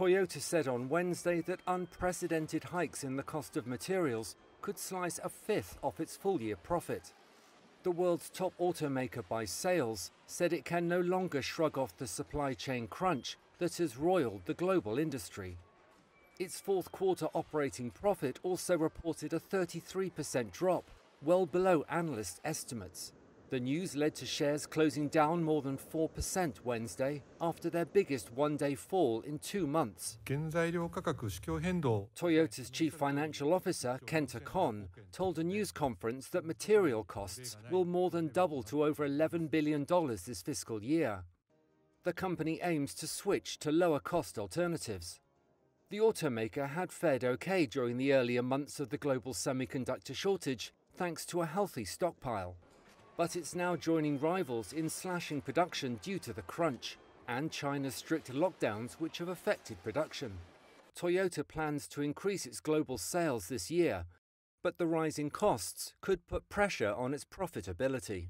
Toyota said on Wednesday that unprecedented hikes in the cost of materials could slice a fifth off its full year profit. The world's top automaker by sales said it can no longer shrug off the supply chain crunch that has roiled the global industry. Its fourth quarter operating profit also reported a 33% drop, well below analyst estimates. The news led to shares closing down more than 4% Wednesday after their biggest one day fall in two months. Toyota's chief financial officer, Kenta Kon, told a news conference that material costs will more than double to over $11 billion this fiscal year. The company aims to switch to lower cost alternatives. The automaker had fared okay during the earlier months of the global semiconductor shortage thanks to a healthy stockpile but it's now joining rivals in slashing production due to the crunch and China's strict lockdowns which have affected production. Toyota plans to increase its global sales this year, but the rising costs could put pressure on its profitability.